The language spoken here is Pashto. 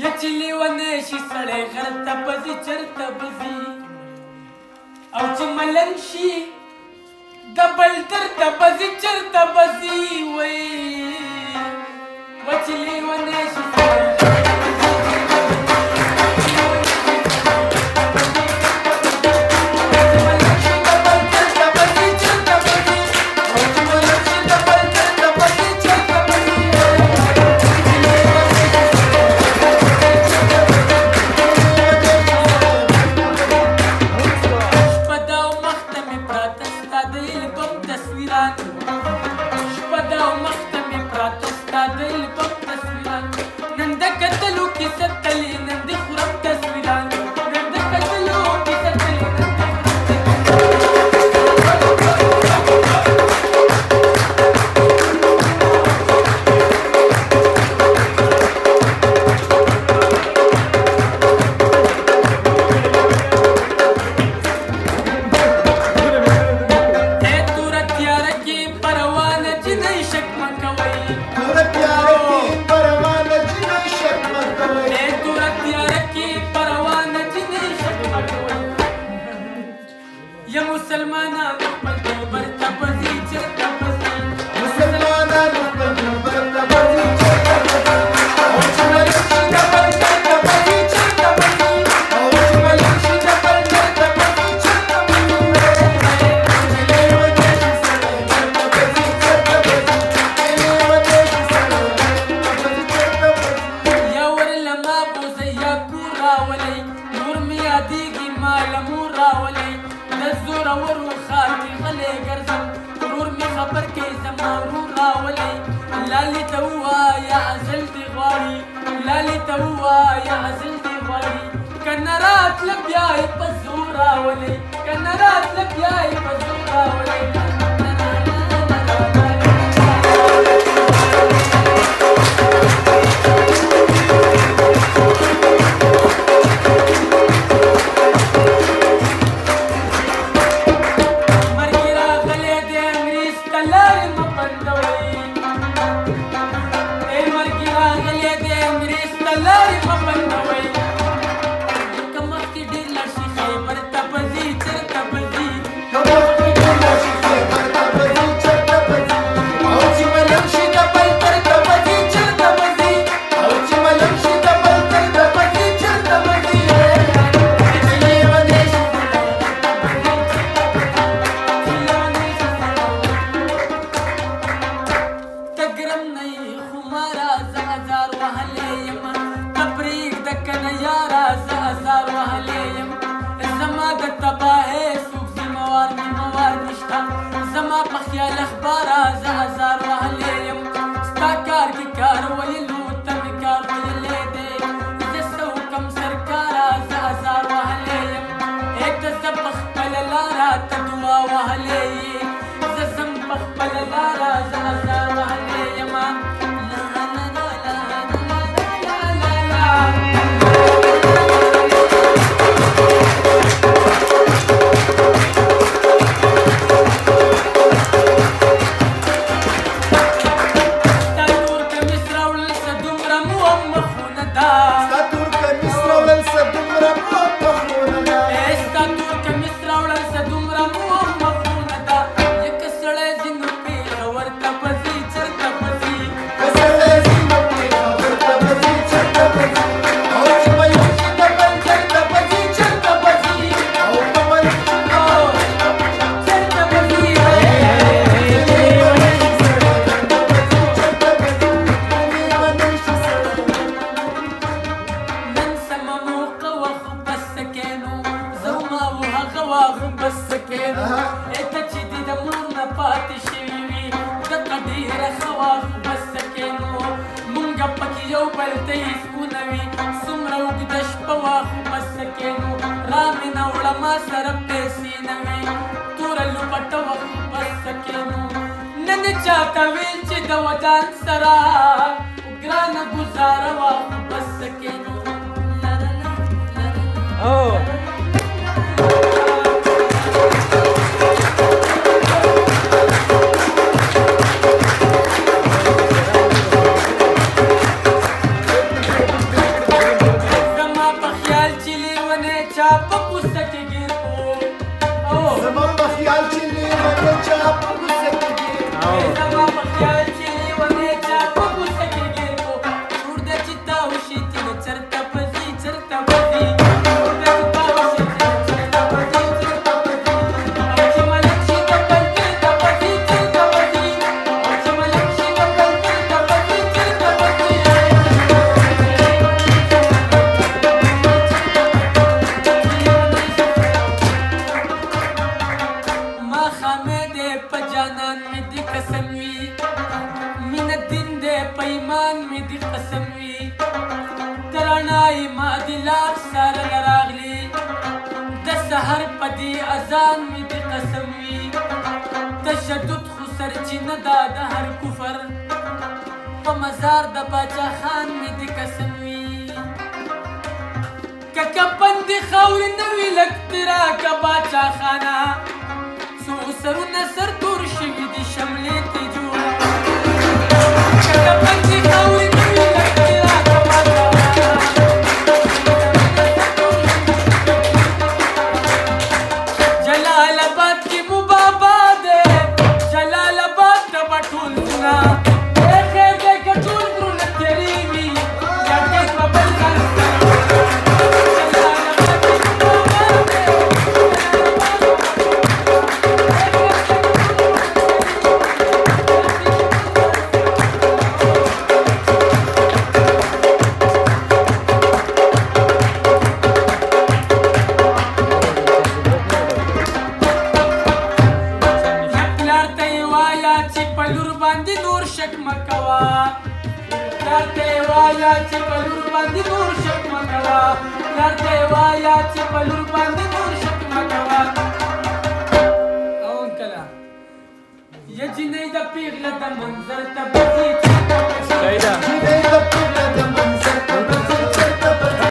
یا چې لیونی شي سړی غر ته به ځي چېرته به ځي او چې ملنګ شي د بل درته به ځي چېرته به ځي وایي و چې لیونی شي ولي نور مياديقي ما لمورا ولي على الزورة والخالي غلي غرور مي خبر كيزة مغرور راولي لا لي توا يا عزل دغواري لا لي توا يا عزل دغواري كان راتلك يا يبزورة ولي كان راتلك يا I love you, شيخ ومرا زعزار وهليم تبريك دكنا يا راس أزار وهليم الزما دتباهي سوق زموار موار واغم بس کې اته چې دې د مور نه پاتې شي وي د قدیر خواغ بس کې نو مونږ پکې یو بل ته سکون وي څومره وګد شپه واغ بس کې نو رام نه وړما سره پیسې نه وي تور لپټ واغ بس کې نو نن چاته ویل چې د ودان سره ګران گزار واغ بس کې نو ایمان می دی قسم وي ترانای ما دی لار سره لراغلی د سحر په دی اذان می دی قسم وي تشدد خو سرچینه ده د هر کفر په مزار د باچا خان می دی قسم وي که کپن دی خاورې نه وي لږ ترا که باچا خانه څو سرونه سر چې په لور باندې نور شک مکړه پلار ته وایا چې په لور باندې نور شک مکړه او کله یجنې د پیغله د منظر ته بځي چې د پیغله د